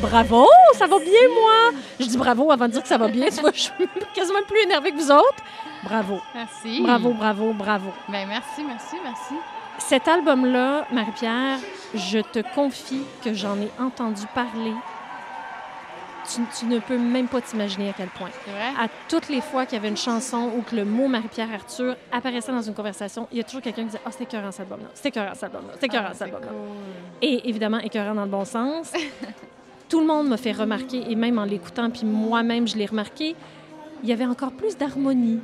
Bravo, ça va bien, moi? Je dis bravo avant de dire que ça va bien. Tu vois, je suis quasiment plus énervée que vous autres. Bravo. Merci. Bravo, bravo, bravo. Ben, merci, merci, merci. Cet album-là, Marie-Pierre, je te confie que j'en ai entendu parler. Tu, tu ne peux même pas t'imaginer à quel point. C'est vrai? À toutes les fois qu'il y avait une chanson ou que le mot Marie-Pierre Arthur apparaissait dans une conversation, il y a toujours quelqu'un qui disait Ah, c'était écœurant cet album-là, c'était écœurant cet album-là, c'était écœurant Ah, cet c'est album-là. cool. Et évidemment, écœurant dans le bon sens. Tout le monde m'a fait remarquer, et même en l'écoutant, puis moi-même, je l'ai remarqué, il y avait encore plus d'harmonie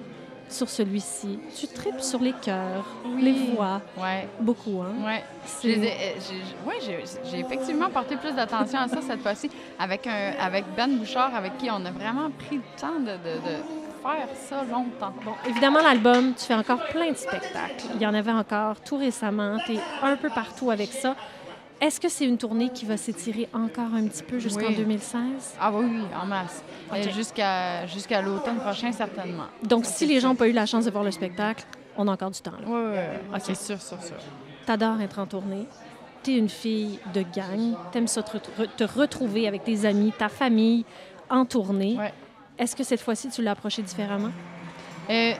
sur celui-ci. Tu tripes sur les cœurs, Oui. les voix, Ouais, beaucoup, hein? ai- euh, j'ai- ouais, effectivement porté plus d'attention à ça cette fois-ci avec, un, avec Ben Bouchard, avec qui on a vraiment pris le temps de, de- de faire ça longtemps. Bon, évidemment, l'album, tu fais encore plein de spectacles. Il y en avait encore tout récemment. Tu es un peu partout avec ça. Est-ce que c'est une tournée qui va s'étirer encore un petit peu jusqu'en Oui. 2016? Ah oui, oui, en masse. Euh, Jusqu'à l'automne prochain, certainement. Donc, si les gens n'ont pas eu la chance de voir le spectacle, on a encore du temps. là. Oui, oui, oui. Ok. C'est sûr, sûr, sûr. T'adores être en tournée. T'es une fille de gang. T'aimes ça te, re- te retrouver avec tes amis, ta famille en tournée. Ouais. Est-ce que cette fois-ci, tu l'as approché différemment? Euh,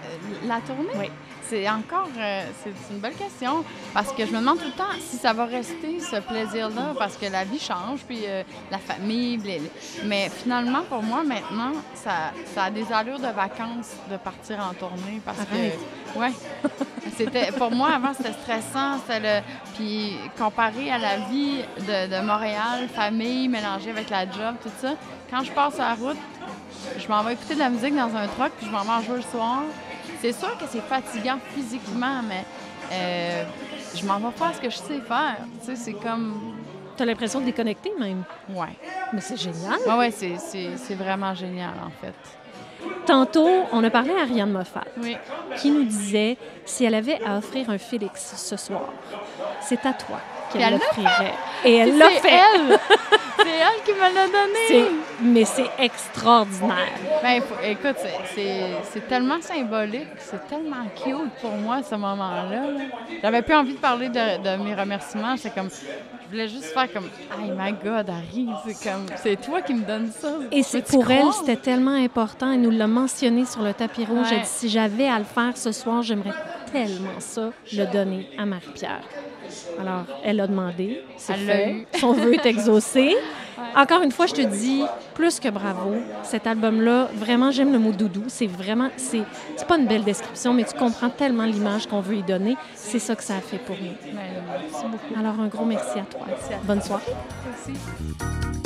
la tournée? Oui. C'est encore, euh, c'est une belle question parce que je me demande tout le temps si ça va rester ce plaisir-là parce que la vie change, puis euh, la famille, les- mais finalement pour moi maintenant, ça, ça a des allures de vacances de partir en tournée parce Arrête. que, ouais, c'était pour moi avant c'était stressant, le, puis comparé à la vie de, de Montréal, famille mélangée avec la job, tout ça, quand je passe la route, je m'en vais écouter de la musique dans un truck, puis je m'en vais en jouer le soir. C'est sûr que c'est fatigant physiquement, mais euh, je m'en vais faire ce que je sais faire. Tu sais, c'est comme. T'as l'impression de déconnecter même. Ouais. Mais c'est génial. Ouais, ouais, c'est, vraiment génial, en fait. Tantôt, on a parlé à Ariane Moffat. Oui. qui nous disait si elle avait à offrir un Félix ce soir, c'est à toi qu'elle l'offrirait. Et elle l'a c'est fait. elle! c'est elle qui me l'a donné! Mais c'est extraordinaire. Ben, écoute, c'est, tellement symbolique, c'est tellement cute pour moi, ce moment-là. là. J'avais plus envie de parler de, de mes remerciements. C'est comme, je voulais juste faire comme, oh my God, Harry, c'est comme, c'est toi qui me donnes ça. Et c'est pour elle, c'était tellement important. Elle nous l'a mentionné sur le tapis rouge. Ouais. Elle dit si j'avais à le faire ce soir, j'aimerais tellement ça, le donner à Marie-Pierre. Alors, elle a demandé, c'est fait. Son vœu est exaucé. Encore une fois, je te dis, plus que bravo, cet album-là, vraiment, j'aime le mot doudou. C'est vraiment, c'est c'est pas une belle description, mais tu comprends tellement l'image qu'on veut y donner. C'est ça que ça a fait pour nous. Ben, merci beaucoup. Alors, un gros merci à toi. Merci à toi. Bonne soirée. Merci.